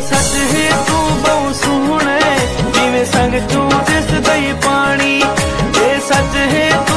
ਸੱਚ ਹੀ ਤੂੰ ਬਹੁ ਸੋਹਣੇ ਜਿਵੇਂ ਸੰਗ ਤੂੰ